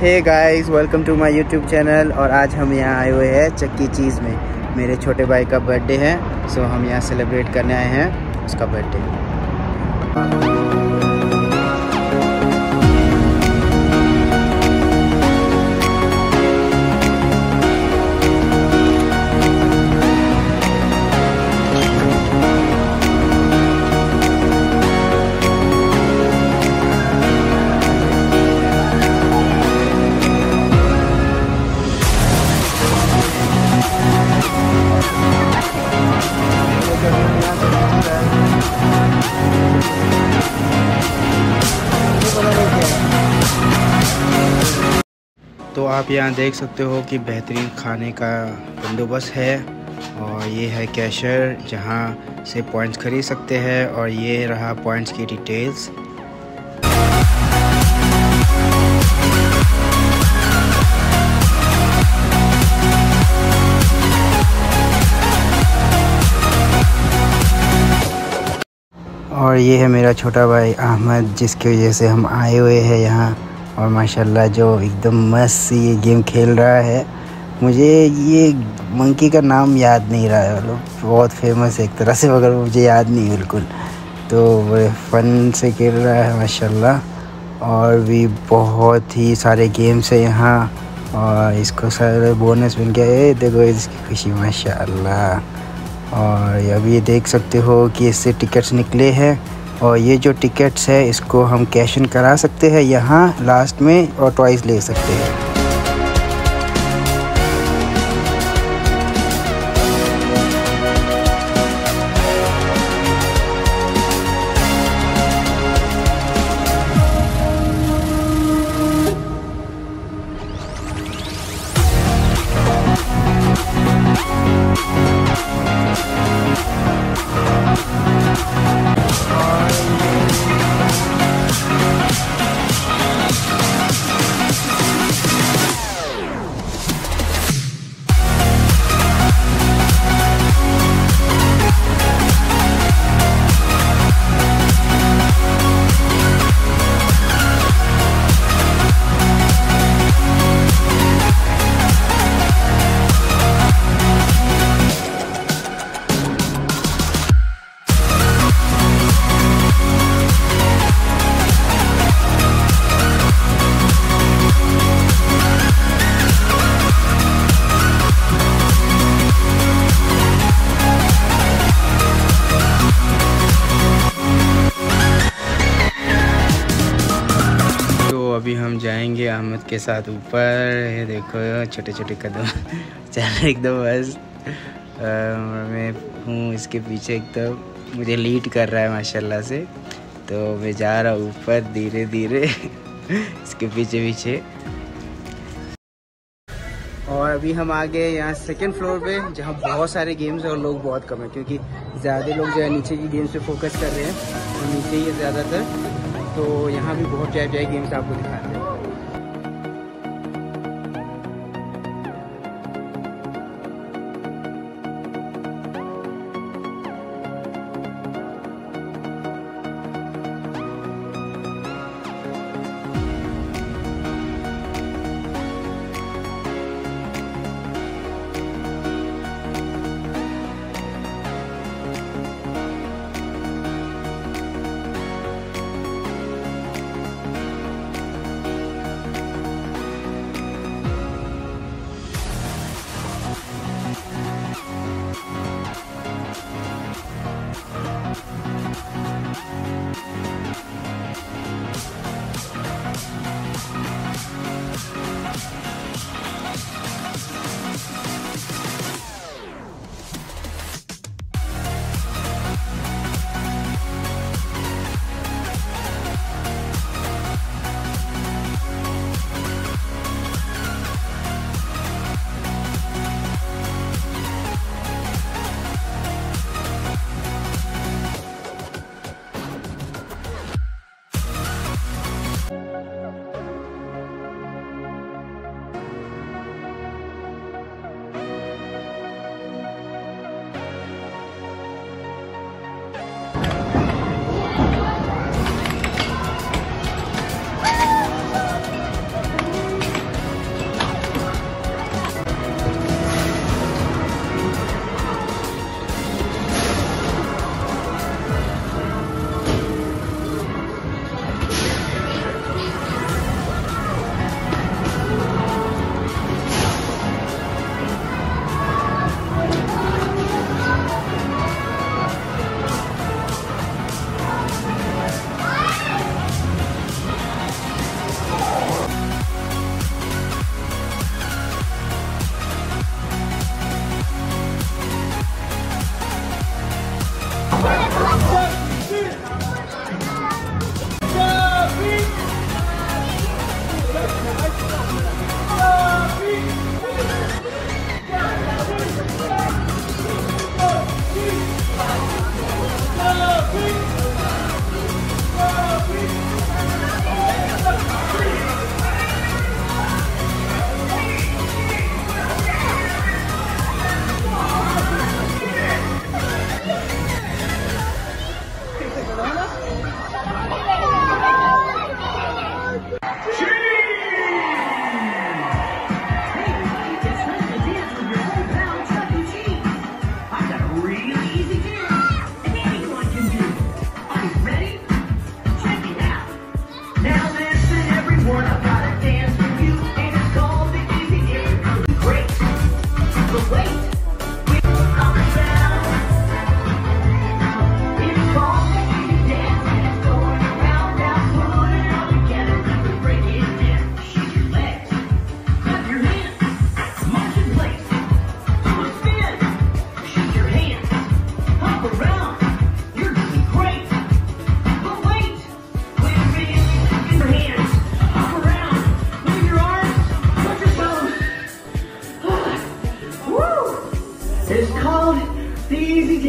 Hey guys welcome to my YouTube channel और आज हम यहाँ आए हुए हैं चक्की चीज़ में। मेरे छोटे भाई का बर्थडे है सो हम यहाँ सेलिब्रेट करने आए हैं उसका बर्थडे तो आप यहाँ देख सकते हो कि बेहतरीन खाने का बंदोबस्त है और ये है कैशर, जहाँ से पॉइंट्स खरीद सकते हैं और ये रहा पॉइंट्स की डिटेल्स और ये है मेरा छोटा भाई अहमद, जिसकी वजह से हम आए हुए हैं यहाँ। और माशाल्लाह जो एकदम मस्त ये गेम खेल रहा है। मुझे ये मंकी का नाम याद नहीं रहा है बहुत फ़ेमस है एक तरह से, मगर मुझे याद नहीं बिल्कुल। तो वो फ़न से खेल रहा है माशाल्लाह। और भी बहुत ही सारे गेम्स है यहाँ। और इसको सारे बोनस मिल गया। है देखो इसकी खुशी, माशाल्लाह। और अभी देख सकते हो कि इससे टिकट्स निकले हैं। और ये जो टिकट्स है, इसको हम कैश इन करा सकते हैं यहाँ लास्ट में और ट्वाइस ले सकते हैं। अभी हम जाएँगे अहमद के साथ ऊपर। ये देखो छोटे छोटे कदम। चल, एकदम बस। मैं हूँ इसके पीछे एकदम। मुझे लीड कर रहा है, माशाल्लाह से। तो मैं जा रहा हूँ ऊपर धीरे धीरे इसके पीछे पीछे। और अभी हम आ गए यहाँ सेकंड फ्लोर पे, जहाँ बहुत सारे गेम्स हैं और लोग बहुत कम है, क्योंकि ज़्यादा लोग जो है नीचे की गेम्स पे फोकस कर रहे हैं। तो नीचे ही है ज़्यादातर। तो यहाँ भी बहुत जय जय गेम्स आपको दिखाते हैं।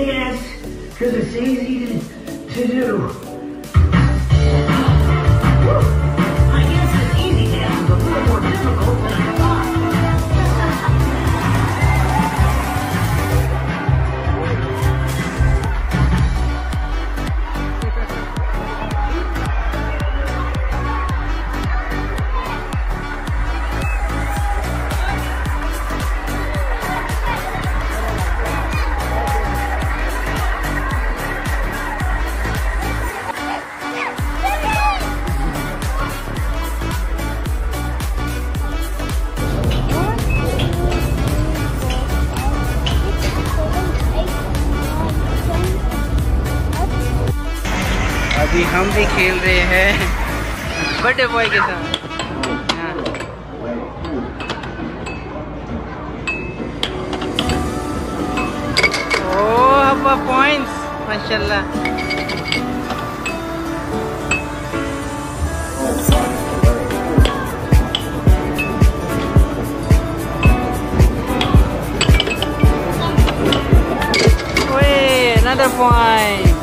dance because it's easy to, to do. हम खेल रहे हैं बर्थडे बॉय के साथ हाँ। पॉइंट्स माशाल्लाह another point.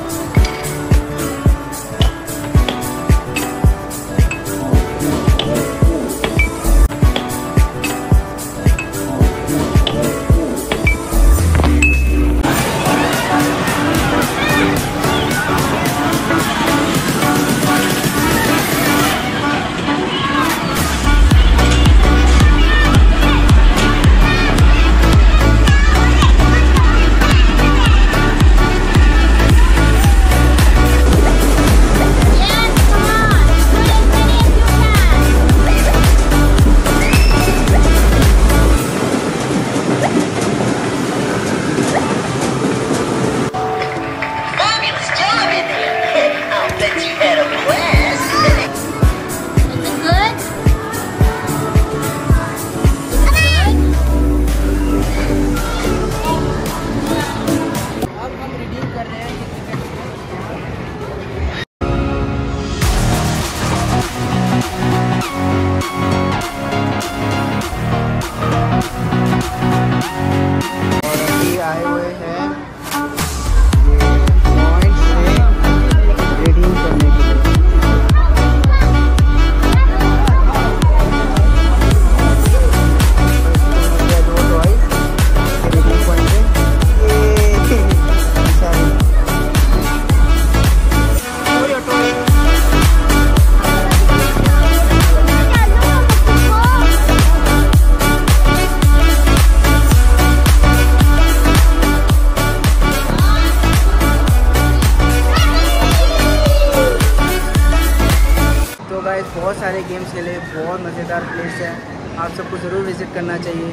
ज़रूर विज़िट करना चाहिए।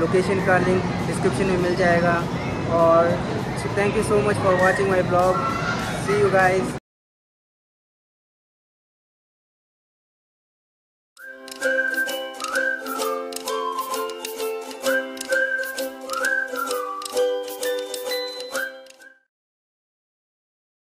लोकेशन का लिंक डिस्क्रिप्शन में मिल जाएगा। और thank you so much for watching my blog see you guys